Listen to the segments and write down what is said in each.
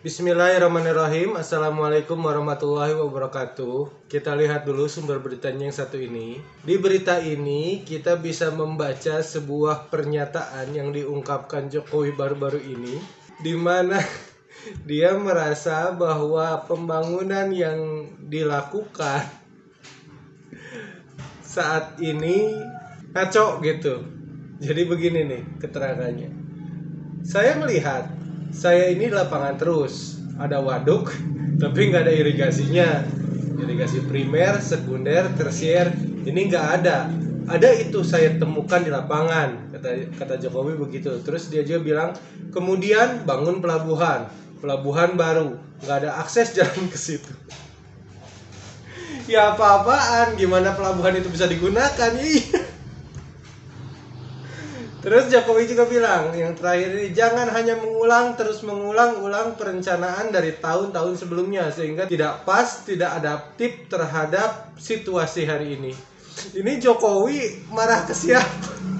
Bismillahirrahmanirrahim. Assalamualaikum warahmatullahi wabarakatuh. Kita lihat dulu sumber beritanya yang satu ini. Di berita ini kita bisa membaca sebuah pernyataan yang diungkapkan Jokowi baru-baru ini di mana dia merasa bahwa pembangunan yang dilakukan saat ini kacau gitu. Jadi begini nih keterangannya. Saya melihat saya ini lapangan terus. Ada waduk tapi nggak ada irigasinya. Irigasi primer sekunder tersier. Ini nggak ada. Ada itu saya temukan di lapangan kata kata Jokowi begitu. Terus dia juga bilang kemudian bangun pelabuhan. Pelabuhan baru. Nggak ada akses jalan ke situ. Ya apa-apaan? Gimana pelabuhan itu bisa digunakan? Iya Terus Jokowi juga bilang yang terakhir ini jangan hanya mengulang terus mengulang-ulang perencanaan dari tahun-tahun sebelumnya sehingga tidak pas, tidak adaptif terhadap situasi hari ini. Ini Jokowi marah ke siapa?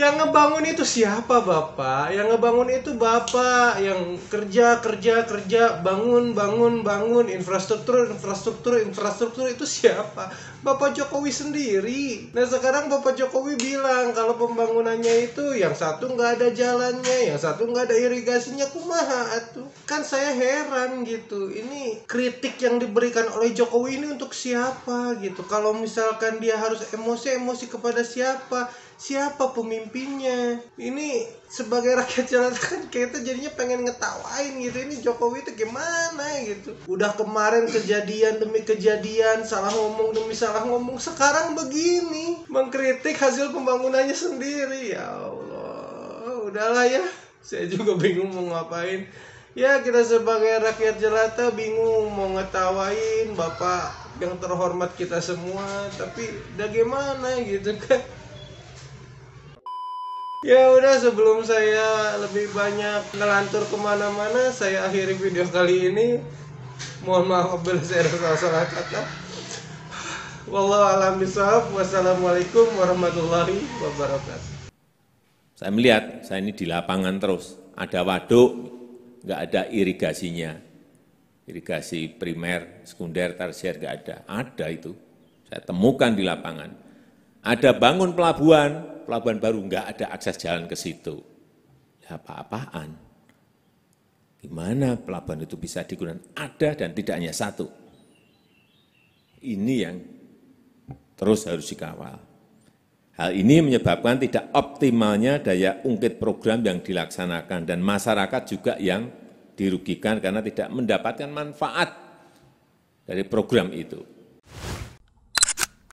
Yang ngebangun itu siapa Bapak? Yang ngebangun itu Bapak yang kerja kerja kerja bangun bangun bangun infrastruktur infrastruktur infrastruktur itu siapa? Bapak Jokowi sendiri. Nah sekarang Bapak Jokowi bilang kalau pembangunannya itu yang satu nggak ada jalannya, yang satu nggak ada irigasinya, kumaha atuh? Kan saya heran gitu. Ini kritik yang diberikan oleh Jokowi ini untuk siapa gitu? Kalau misalkan dia harus emosi-emosi kepada siapa? siapa pemimpinnya ini sebagai rakyat jelata kan kita jadinya pengen ngetawain gitu ini Jokowi itu gimana gitu. Udah kemarin kejadian demi kejadian salah ngomong demi salah ngomong sekarang begini mengkritik hasil pembangunannya sendiri. Ya Allah udahlah ya. Saya juga bingung mau ngapain. Ya kita sebagai rakyat jelata bingung mau ngetawain bapak yang terhormat kita semua tapi bagaimana gitu kan Ya udah sebelum saya lebih banyak ngelantur ke mana-mana Saya akhiri video kali ini. Mohon maaf apabila saya ada salah kata. Wallahu alam bisawab Wassalamualaikum warahmatullahi wabarakatuh. Saya melihat, saya ini di lapangan terus. Ada waduk, nggak ada irigasinya. Irigasi primer, sekunder, tersier nggak ada. Ada itu, saya temukan di lapangan. Ada bangun pelabuhan, pelabuhan baru, nggak ada akses jalan ke situ. Ya apa-apaan. Gimana pelabuhan itu bisa digunakan? Ada dan tidak hanya satu. Ini yang terus harus dikawal. Hal ini menyebabkan tidak optimalnya daya ungkit program yang dilaksanakan dan masyarakat juga yang dirugikan karena tidak mendapatkan manfaat dari program itu.